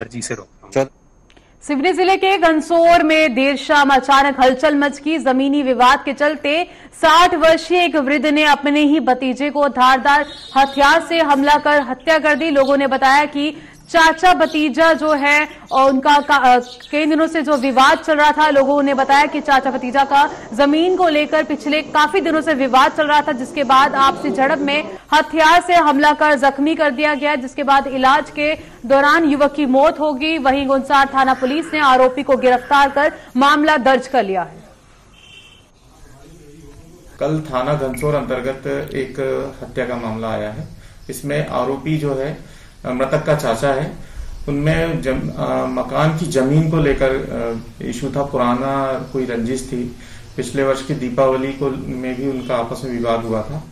Energy से रोकना सिवनी ज़िले के गंसौर में देर शाम अचानक हलचल मच गई जमीनी विवाद के चलते 60 वर्षीय एक वृद्ध ने अपने ही भतीजे को धारदार हथियार से हमला कर हत्या कर दी। लोगों ने बताया कि चाचा भतीजा जो है और उनका कई दिनों से जो विवाद चल रहा था, लोगों ने बताया कि चाचा भतीजा का ज़मीन को लेकर पिछले काफ़ी दिनों से विवाद चल रहा था, जिसके बाद आपसी झड़प में हथियार से हमला कर जख्मी कर दिया गया, जिसके बाद इलाज के दौरान युवक की मौत होगी वहीं गुंसार थाना पुलिस ने आरोपी को गिरफ़्तार कर मामला दर्ज कर लिया है। कल थाना घनसोर अंतर्गत एक हत्या का मामला आया है। इसमें आरोपी जो है मृतक का चाचा है। उनमें जम, आ, मकान की ज़मीन को लेकर इशू था पुराना कोई रंजिश थी। पिछले वर्ष की दीपावली को में भी उनका आपस में विवाद हुआ था।